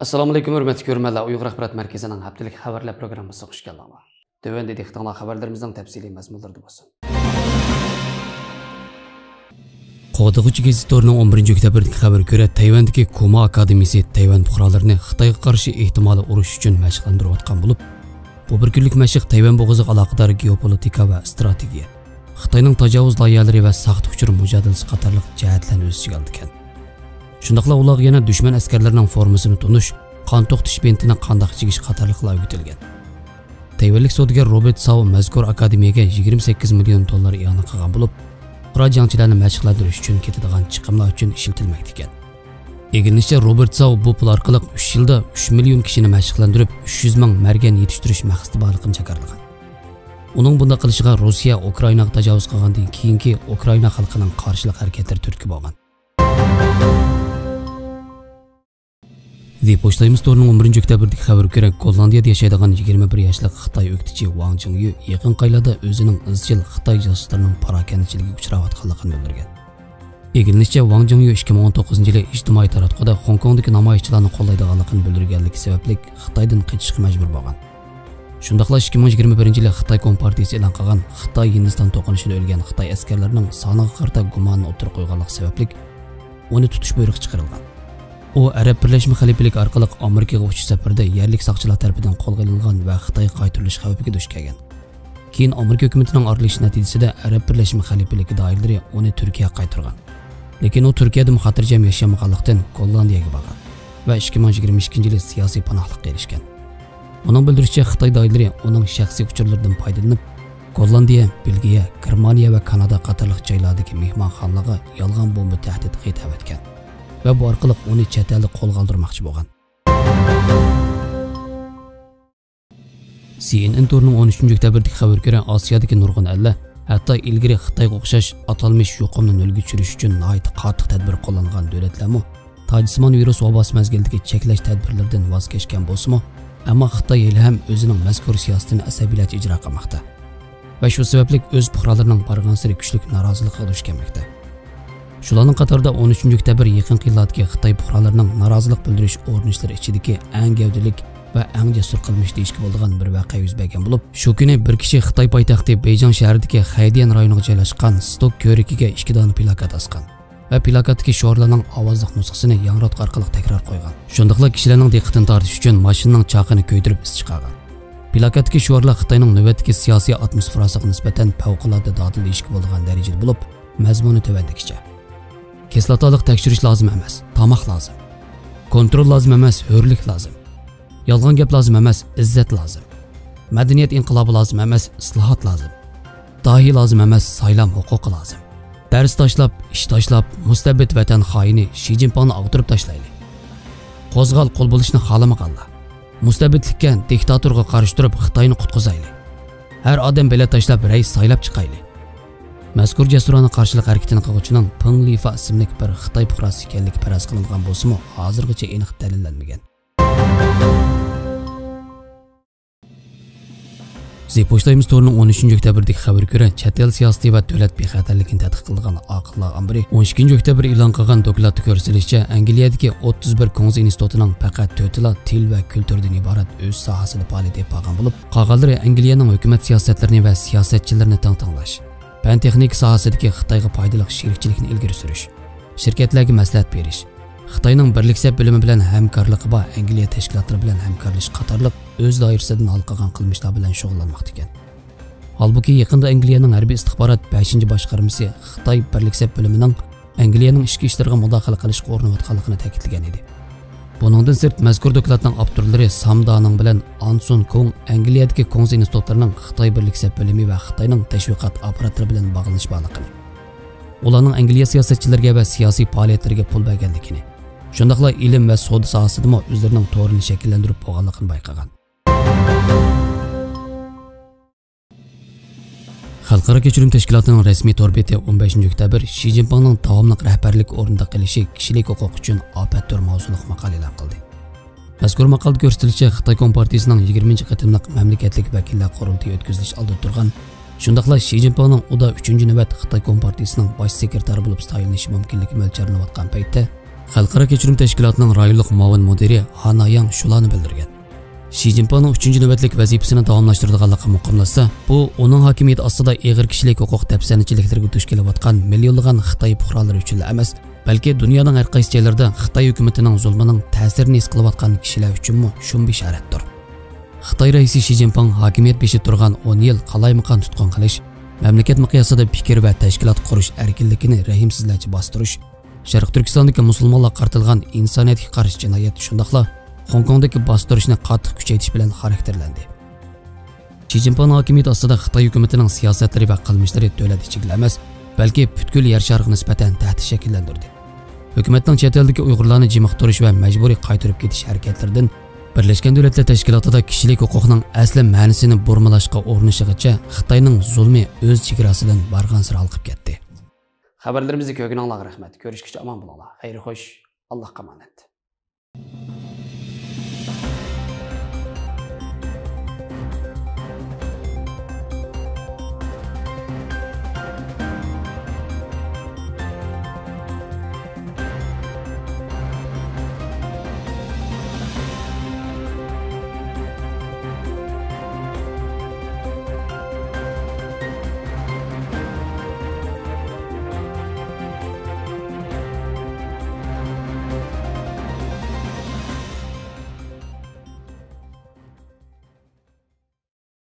assalomu alaykum hurmatli ko'rmanlar uyg'ur axborot markazining haftalik xabarlar programmasiga xush keldinglar tuvanda dehqonlar xabarlarimizning tafsiliy mazmunlarida bo'lsin. Qo'g'dig'uchi o'n 11 oktyabrdagi xabarga ko'ra tayvandagi kuma akademiyasi tayvan fuqarolarini xitoyga qarshi ehtimoliy urush uchun mashqlantirayotgan bo'lib bu bir kunlik mashq tayvan bo'g'iziga aloqador geopolitika va strategiya xitoyning tajovuz loyihalari va saxt uchur mujodalasi qatorliq jihatlarni o'z ichiga oldi ekan. Shundoqla ular yana dushman askarlarining formasini tunish qon to'xtish bentini qandoq chekish qatorliqlar o'rgatilgan tayvanlik savdogar robert sau mazkur akademiyaga 28 million dollar iona qilgan bo'lib qurol jangchilarni mashqlantirish uchun ketadigan chiqimlar uchun ishlatilmoqda ekan Egilishcha Robert Sau bu pul orqali 3 yilda 3 million kishini mashqlantirib 300 ming margan yetishtirish maqsadi borligini jakarlagan. Uning bunday qilishiga Rossiya Ukrainaga tajovuz qilgandan keyingi Ukraina xalqining qarshilik harakatlari turtki bo'lgan. The Pochta Imstore'ның 11-нче октябрьдәге хәбәр керәк Голландиядә яшәйдиган 21 яшьлек Хытай өктиче Ваң Чингю якын кайлада өзенең изчил Хытай жасусларының паракендичилиге учрап атканлыгын белдергән. Игилничә Ваң Чингю 2019 елда иҗтимаи таратқуда Хонконгдагы қолайды қалықын белдергәнлеге сәбәпле Қытайдың качышка мәҗбүр булган. Шындақла 2021 елда Қытай компартиясе элан қаған Қытай Һиндстан токынышында өлген Қытай әскерлерінің саныга қарта ғуманын отыр қойғалық сәбәпле оны тутыш буйрык чыгарылган. U arab birlashma xalifalik orqali amerikaga uchish safarida yerlik soqchilar tarafidan qo'lga olingan va xitoy qaytirilish xavfiga duch kelgan. Keyin amerika hukumatining aralashishi natijasida arab birlashma xalifaligi doiralari uni turkiyaga qaytargan. Lekin u turkiyada xotirjam yashamaganlikdan gollandiyaga borgan va 2022 yili siyosiy panohlikqa erishgan. Uning bildirishicha xitoy doiralari uning shaxsiy uchurlaridan foydalanib gollandiya belgiya germaniya va kanada qatorliq joylardagi mehmonxonalarga yolg'on bomba tahdid qitab etgan va bu orqali uni chet elda qo'lga oldirmoqchi bo'lgan. CNN turning 13 oktyabrdagi xabarga ko'ra Osiyodagi nurg'un alla hatto ilgari Xitoyga o'xshash atalmish yuqumni nolga tushirish uchun nihoyat qattiq tadbir qo'llangan davlatlarmi? Tojismon virus vabosi mezgilidagi cheklash tadbirlaridan voz kechgan bo'lsimi ammo Xitoy hali ham o'zining mazkur siyosatini asabiylashga ijro qilmoqda. Va shu sababli o'z fuqarolarining borgan sari kuchli norozilik duch kelmoqda. Shularning qatorida 13 oktyabr yaqin yillardagi Xitoy fuqarolarining norozilik bildirish o'rinishlari ichidagi eng gavdalik va ва jasur qilmish deyishga bo'ladigan bir voqea yuz bergan bo'lib, shu kuni bir kishi Xitoy poytaxti Beyjing shahridagi Haydian rayoniga joylashgan stok ko'rikiga ikki dona plakat osgan va plakatdagi shiorlarning ovozliq nusxasini yangratq orqali takror qo'ygan. Shundaqla kishilarning diqqatini tortish uchun mashinaning chaqini ko'ydirib is chiqargan. Plakatdagi shiorlar Xitoyning navbatdagi siyosiy atmosferasiga nisbatan favqulodda dodil deyishga bo'ladigan darajada bo'lib, mazmuni tuvandikicha. Kislotalik tekshirish lozim emas tomoq lozim. Kontrol lozim emas hurlik lozim. Yolg'on gap lozim emas izzat lozim. Madaniyat inqilobi lozim emas islohot lozim. Dahi lozim emas saylam huquqi lozim. Dars tashlab ish tashlab mustabid vatan xoini shi zinponni og'dirib tashlaylik. Qo'zg'al qo'l bo'lishni xohlamaganlar mustabidlikka diktatorga qarshi turib xitoyni qutqizaylik. Har odam bilet tashlab rais saylab chiqaylik. Mazkur jasurona qarshilik harakatini qiluvchining ping Lifa ismli bir Xitoy fuqarosi ekanligi faraz qilingan bo'lsa-mu, hozirgacha aniq dalillanmagan. The Post to'rining 13 oktyabrdagi xabarga ko'ra, chet el siyosati va davlat bexatarligini tadqiq qilgan oqillardan biri 12 oktyabr e'lon qilgan dokladda ko'rsatilishicha, Angliyadagi 31 Kongs institutining faqat 4 til va kulturdan iborat o'z sohasida faoliyat qilgan bo'lib, qolganlari Angliyaning hukumat siyosatlarini va siyosatchilarni tang-tanglash fan texnik sohasidagi xitoyga foydali sherikchilikni ilgari surish shirkatlarga maslahat berish xitoyning birliksab bilimi bilan hamkorligi bor angliya tashkilotlari bilan hamkorlashish qatorliq o'z doirasidan hal qilgan qilmishlar bilan shug'ullanmoqda ekan. Holbuki yaqinda angliyaning harbiy istixborot 5 boshqarmasi xitoy birliksab bilimining angliyaning ichki ishlariga mudofaa qilishga urinayotganligini ta'kidlagan edi. Бұныңдың сырт мәзкүр докладның аптүрлері Самданың білен Ансон Конг Англиядегі Конз институтларының Қытай бірліксеп білімі вә Қытайның тәшвиқат аппаратлары білен бағыныш бағлықыны. Оларның Англия саясатчыларға вә саяси пағалиеттерге пұл бәгендікіні. Шындақла илім вә соды сахасыдыма өздерінің торын шекілендіріп болғанлықын байқаған. Xalqaro kechirim tashkilotining rasmiy tor beti 15 oktyabr Shi zinpinning davomli rahbarlik o'rnida qilishi kishilik huquq uchun ofatdir mavzuliq maqola e'lon qildi. Mazkur maqolada ko'rsatilishicha Xitoy Kompartiyasining 20-qatimliq mamlakatlik vakillar qurultiyi o'tkazilish oldida turgan, shundaqla Shi zinpinning uda 3-navbat Xitoy Kompartiyasining bosh sekretari bo'lib tayinlanishi mumkinligi mo'ljallanayotgan paytda xalqaro kechirim tashkilotining rayonlik muavin mudiri hanayang shulani bildirgan shi zinpinning uchinchi navbatlik vazifasini davomlashtiradiganligi muqimlasa bu uning hokimiyati ostida ig'ir kishilik huquq dafsanachiliklarga duch kelayotgan millionlagan xitoy fuqarolari uchun emas balki dunyoning har qaysi joylarida xitoy hukumatining zulmining ta'sirini his qilayotgan kishilar uchunmi? Shun bishoratdir xitoy raisi shi zinpin hokimiyat beshi turgan 10 yil qalaymaqon tutqun qilish mamlakat miqyosida fikr va tashkilot qurish erkinligini rahimsizlarcha bostirish sharq turkistondagi musulmonlar qartilgan insoniyatga qarshi jinoyat shundoqla Hongkongdagi bostirishni qattiq kuchaytirish bilan xarakterlandi. Xi Jinping hokimiyati ostida Xitoy hukumatining siyosatlari va qilmishlari davlat ichiga emas, balki butkul yer shariga nisbatan tahdid shakllantirdi. Hukumatning chet eldagi Uyg'urlarni jimiqtirish va majburiy qaytarib ketish harakatlaridan Birlashgan Davlatlar Tashkilotida kishilik huquqining asli ma'nosini burmalashga o'rnishigacha Xitoyning zulmi o'z chegarasidan bargan sir olqib ketdi. Xabarlarimizni ko'rganingizga rahmat. Ko'rishguncha omon bo'linglar. Xayr xo'sh. Allohga omonat.